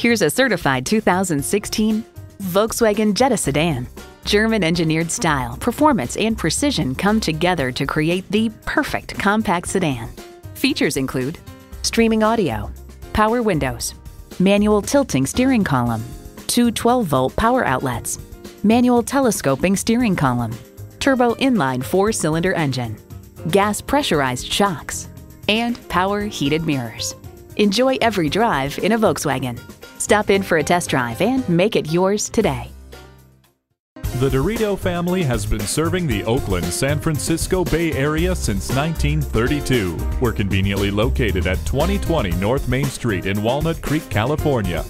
Here's a certified 2016 Volkswagen Jetta sedan. German engineered style, performance, and precision come together to create the perfect compact sedan. Features include streaming audio, power windows, manual tilting steering column, two 12 volt power outlets, manual telescoping steering column, turbo inline four cylinder engine, gas pressurized shocks, and power heated mirrors. Enjoy every drive in a Volkswagen. Stop in for a test drive and make it yours today. The Dirito family has been serving the Oakland, San Francisco Bay Area since 1932. We're conveniently located at 2020 North Main Street in Walnut Creek, California.